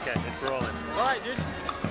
Okay, it's rolling. All right, dude.